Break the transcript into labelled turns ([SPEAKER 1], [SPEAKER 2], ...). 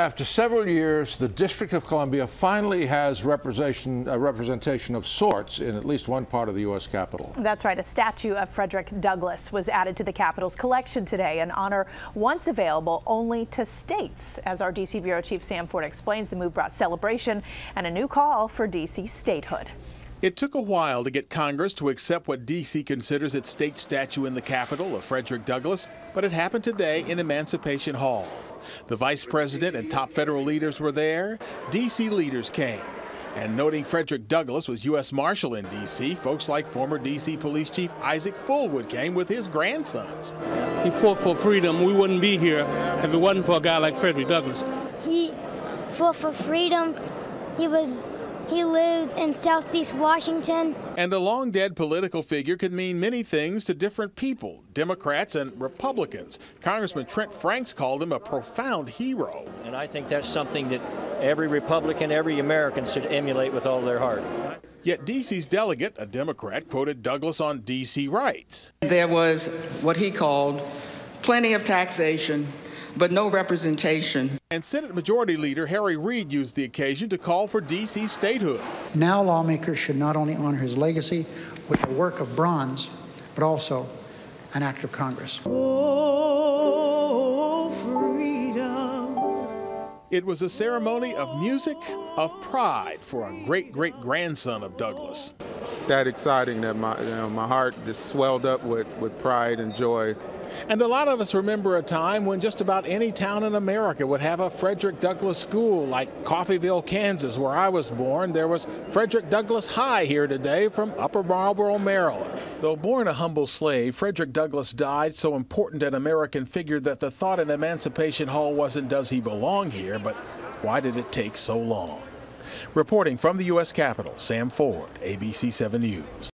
[SPEAKER 1] After several years, the District of Columbia finally has representation, a representation of sorts in at least one part of the U.S. Capitol.
[SPEAKER 2] That's right. A statue of Frederick Douglass was added to the Capitol's collection today, an honor once available only to states. As our D.C. Bureau Chief Sam Ford explains, the move brought celebration and a new call for D.C. statehood.
[SPEAKER 3] It took a while to get Congress to accept what D.C. considers its state statue in the Capitol of Frederick Douglass, but it happened today in Emancipation Hall. The vice president and top federal leaders were there. D.C. leaders came. And noting Frederick Douglass was U.S. Marshal in D.C., folks like former D.C. Police Chief Isaac Fulwood came with his grandsons.
[SPEAKER 4] He fought for freedom. We wouldn't be here if it wasn't for a guy like Frederick Douglass.
[SPEAKER 5] He fought for freedom. He was he lived in southeast Washington.
[SPEAKER 3] And a long dead political figure could mean many things to different people, Democrats and Republicans. Congressman Trent Franks called him a profound hero.
[SPEAKER 6] And I think that's something that every Republican, every American should emulate with all their heart.
[SPEAKER 3] Yet D.C.'s delegate, a Democrat, quoted Douglass on D.C. rights.
[SPEAKER 7] There was what he called plenty of taxation but no representation.
[SPEAKER 3] And Senate Majority Leader Harry Reid used the occasion to call for D.C. statehood.
[SPEAKER 8] Now lawmakers should not only honor his legacy with a work of bronze, but also an act of Congress.
[SPEAKER 3] Oh, freedom. it was a ceremony of music, of pride for a great great grandson of Douglass.
[SPEAKER 9] That exciting that my, you know, my heart just swelled up with, with pride and joy
[SPEAKER 3] and a lot of us remember a time when just about any town in America would have a Frederick Douglass School, like Coffeyville, Kansas, where I was born. There was Frederick Douglass High here today from Upper Marlboro, Maryland. Though born a humble slave, Frederick Douglass died so important an American figure that the thought in Emancipation Hall wasn't does he belong here, but why did it take so long? Reporting from the U.S. Capitol, Sam Ford, ABC 7 News.